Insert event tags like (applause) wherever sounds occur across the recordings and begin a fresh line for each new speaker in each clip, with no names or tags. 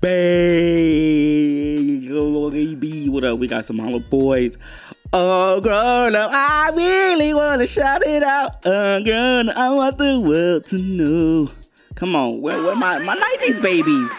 baby. Oh, what up? We got some Hollow Boys. Oh, girl, I really want to shout it out. Oh, girl, I want the world to know. Come on, where, where my, my 90s babies?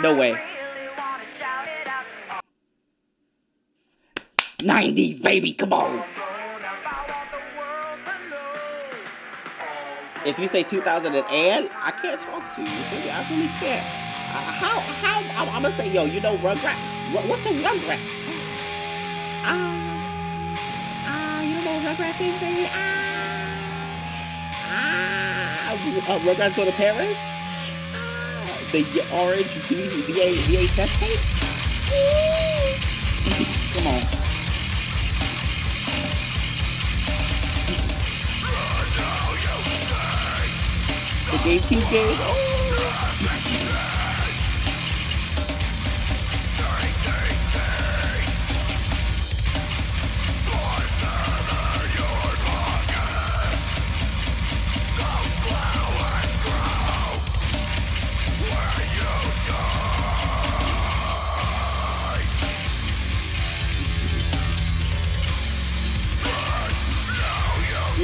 No way. 90s, baby, come on. If you say 2000 and I can't talk to you. I really can't. Uh, how, how, I'm, I'm, gonna say, yo, you know Rugrat? What's a Rugrat? Ah, ah, you know what Rugrats is, baby? Ah, ah, uh, Rugrats go to Paris? Ah, the orange VHS (laughs) tape? Come on. The game two game.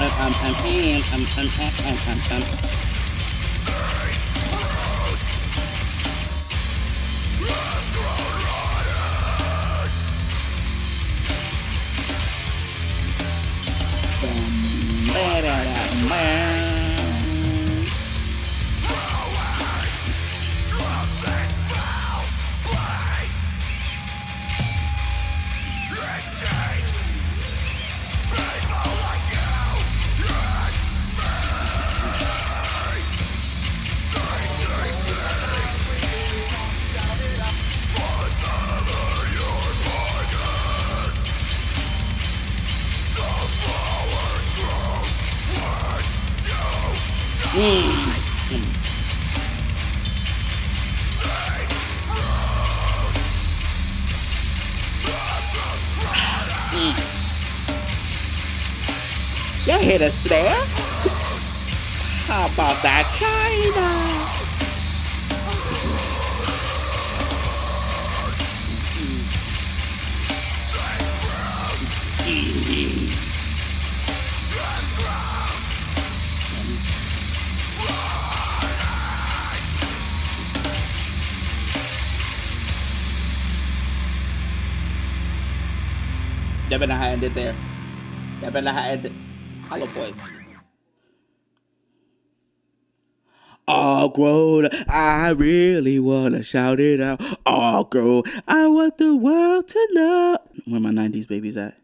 I'm, I'm, I'm hanging, I'm, I'm, I'm, I'm, I'm, I'm. Man. You hit a snare? How about that China? That better not ended there. That better not ended. Hollow Boys. Oh, grown, I really wanna shout it out. Oh, girl, I want the world to know. Where my 90s babies at?